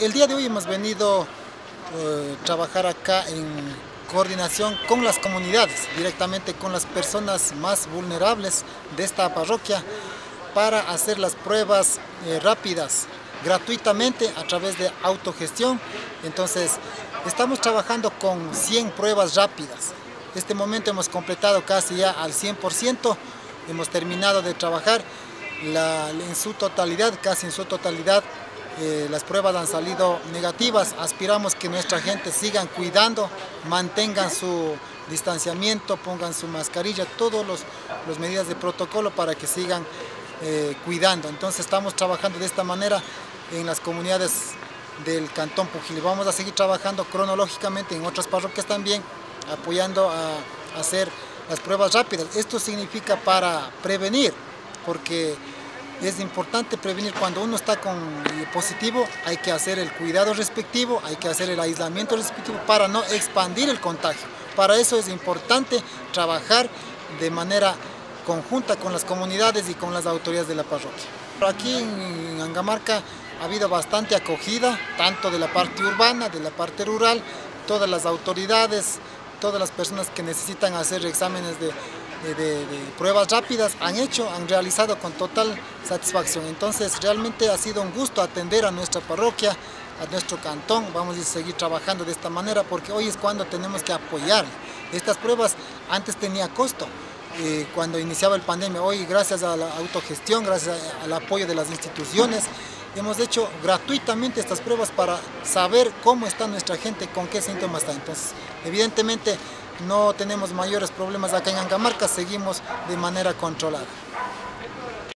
El día de hoy hemos venido a eh, trabajar acá en coordinación con las comunidades, directamente con las personas más vulnerables de esta parroquia para hacer las pruebas eh, rápidas gratuitamente a través de autogestión. Entonces, estamos trabajando con 100 pruebas rápidas. Este momento hemos completado casi ya al 100%, hemos terminado de trabajar en su totalidad, casi en su totalidad eh, las pruebas han salido negativas, aspiramos que nuestra gente sigan cuidando, mantengan su distanciamiento, pongan su mascarilla, todas las medidas de protocolo para que sigan eh, cuidando. Entonces estamos trabajando de esta manera en las comunidades del Cantón Pujil. Vamos a seguir trabajando cronológicamente en otras parroquias también, apoyando a hacer las pruebas rápidas. Esto significa para prevenir, porque es importante prevenir cuando uno está con positivo, hay que hacer el cuidado respectivo, hay que hacer el aislamiento respectivo para no expandir el contagio. Para eso es importante trabajar de manera conjunta con las comunidades y con las autoridades de la parroquia. Aquí en Angamarca ha habido bastante acogida, tanto de la parte urbana, de la parte rural, todas las autoridades, todas las personas que necesitan hacer exámenes de, de, pruebas rápidas han hecho, han realizado con total satisfacción. Entonces realmente ha sido un gusto atender a nuestra parroquia, a nuestro cantón. Vamos a seguir trabajando de esta manera porque hoy es cuando tenemos que apoyar. Estas pruebas antes tenía costo. Eh, cuando iniciaba el pandemia, hoy gracias a la autogestión, gracias al apoyo de las instituciones, hemos hecho gratuitamente estas pruebas para saber cómo está nuestra gente, con qué síntomas está. Entonces, evidentemente no tenemos mayores problemas acá en Angamarca, seguimos de manera controlada.